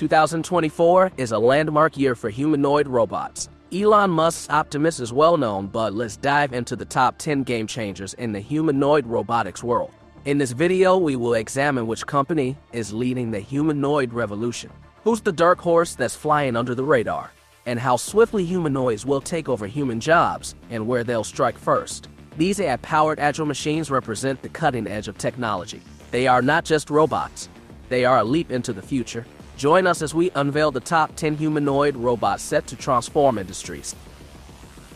2024 is a landmark year for humanoid robots. Elon Musk's Optimus is well known, but let's dive into the top 10 game changers in the humanoid robotics world. In this video, we will examine which company is leading the humanoid revolution, who's the dark horse that's flying under the radar, and how swiftly humanoids will take over human jobs and where they'll strike first. These AI-powered agile machines represent the cutting edge of technology. They are not just robots, they are a leap into the future, Join us as we unveil the top 10 humanoid robots set to transform industries.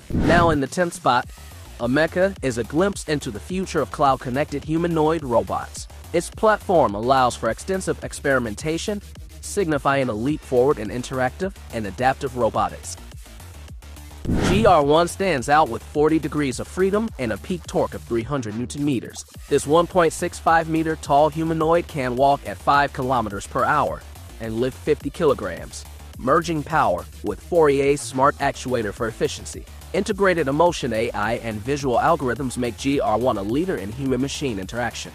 Now in the 10th spot, Ameca is a glimpse into the future of cloud-connected humanoid robots. Its platform allows for extensive experimentation, signifying a leap forward in interactive and adaptive robotics. GR1 stands out with 40 degrees of freedom and a peak torque of 300 newton meters. This 1.65 meter tall humanoid can walk at 5 kilometers per hour, and lift 50 kilograms, merging power with Fourier's smart actuator for efficiency. Integrated emotion AI and visual algorithms make GR1 a leader in human-machine interaction.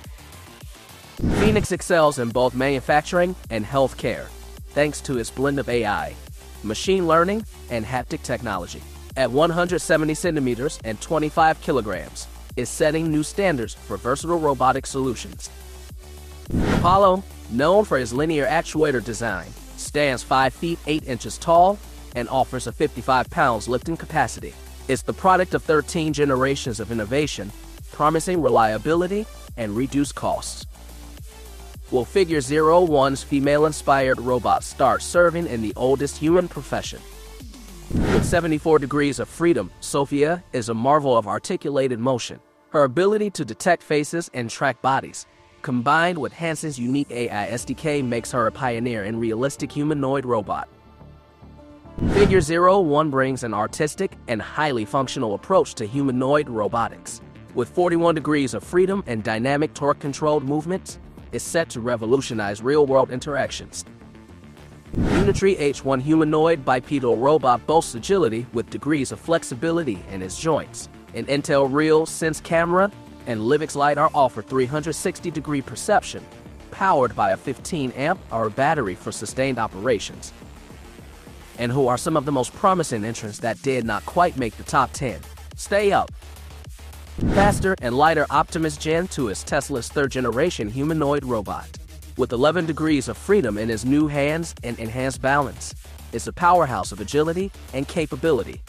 Phoenix excels in both manufacturing and healthcare, thanks to its blend of AI, machine learning, and haptic technology. At 170 centimeters and 25 kilograms, is setting new standards for versatile robotic solutions. Apollo known for his linear actuator design, stands 5 feet 8 inches tall and offers a 55 pounds lifting capacity. It's the product of 13 generations of innovation, promising reliability and reduced costs. Will Figure 01's female-inspired robot start serving in the oldest human profession? With 74 degrees of freedom, Sophia is a marvel of articulated motion. Her ability to detect faces and track bodies combined with Hanson's unique AI SDK makes her a pioneer in realistic humanoid robot. Figure 01 brings an artistic and highly functional approach to humanoid robotics. With 41 degrees of freedom and dynamic torque-controlled movements, is set to revolutionize real-world interactions. Unitree H1 humanoid bipedal robot boasts agility with degrees of flexibility in its joints. An Intel Real Sense camera and Livox LiDAR offer 360 degree perception, powered by a 15 amp hour battery for sustained operations. And who are some of the most promising entrants that did not quite make the top 10? Stay up! Faster and lighter Optimus Gen 2 is Tesla's third generation humanoid robot. With 11 degrees of freedom in his new hands and enhanced balance, it's a powerhouse of agility and capability.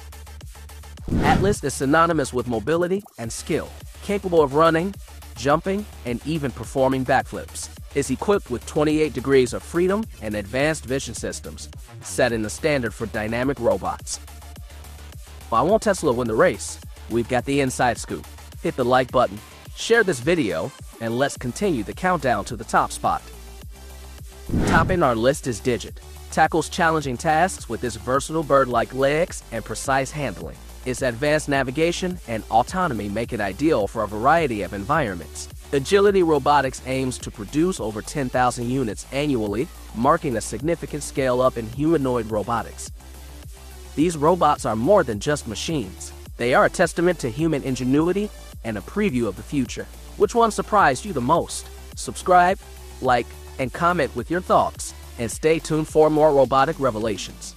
Atlas is synonymous with mobility and skill capable of running, jumping, and even performing backflips. Is equipped with 28 degrees of freedom and advanced vision systems, setting the standard for dynamic robots. While won't Tesla win the race, we've got the inside scoop. Hit the like button, share this video, and let's continue the countdown to the top spot. Topping our list is Digit. Tackles challenging tasks with its versatile bird-like legs and precise handling. Its advanced navigation and autonomy make it ideal for a variety of environments. Agility Robotics aims to produce over 10,000 units annually, marking a significant scale up in humanoid robotics. These robots are more than just machines. They are a testament to human ingenuity and a preview of the future. Which one surprised you the most? Subscribe, like, and comment with your thoughts, and stay tuned for more robotic revelations.